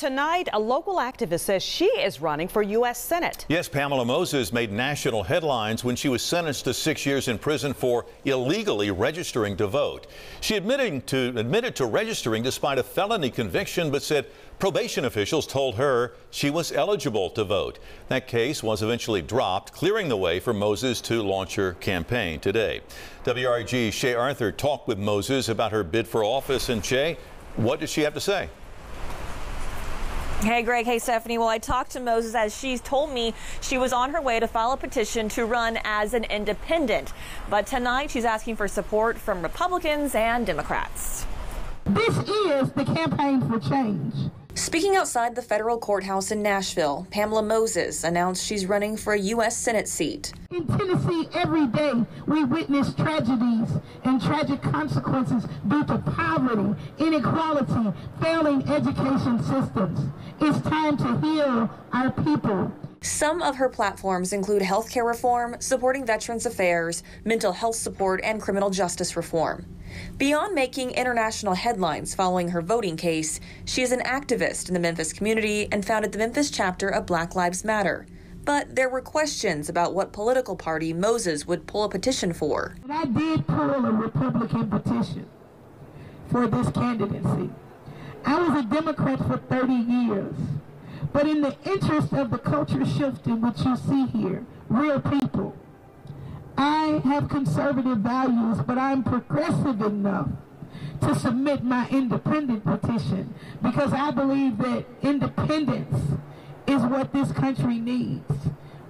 tonight, a local activist says she is running for U.S. Senate. Yes, Pamela Moses made national headlines when she was sentenced to six years in prison for illegally registering to vote. She admitted to, admitted to registering despite a felony conviction, but said probation officials told her she was eligible to vote. That case was eventually dropped, clearing the way for Moses to launch her campaign today. WREG Shay Arthur talked with Moses about her bid for office. And Shay, what did she have to say? Hey, Greg. Hey, Stephanie. Well, I talked to Moses as she's told me she was on her way to file a petition to run as an independent. But tonight she's asking for support from Republicans and Democrats. This is the campaign for change. Speaking outside the federal courthouse in Nashville, Pamela Moses announced she's running for a U.S. Senate seat. In Tennessee, every day we witness tragedies and tragic consequences due to poverty, inequality, failing education systems. It's time to heal our people. Some of her platforms include healthcare reform, supporting veterans affairs, mental health support, and criminal justice reform. Beyond making international headlines following her voting case, she is an activist in the Memphis community and founded the Memphis chapter of Black Lives Matter. But there were questions about what political party Moses would pull a petition for. I did pull a Republican petition for this candidacy. I was a Democrat for 30 years. But in the interest of the culture shift in which you see here, real people, I have conservative values, but I'm progressive enough to submit my independent petition because I believe that independence is what this country needs.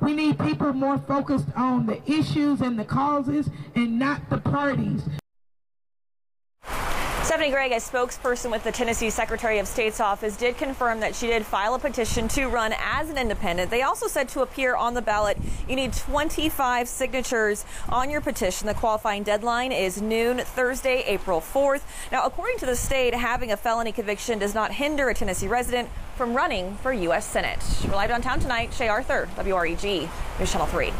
We need people more focused on the issues and the causes and not the parties. Stephanie Greg, a spokesperson with the Tennessee Secretary of State's office, did confirm that she did file a petition to run as an independent. They also said to appear on the ballot, you need 25 signatures on your petition. The qualifying deadline is noon Thursday, April 4th. Now, according to the state, having a felony conviction does not hinder a Tennessee resident from running for U.S. Senate. We're live downtown tonight. Shay Arthur, WREG, News Channel 3.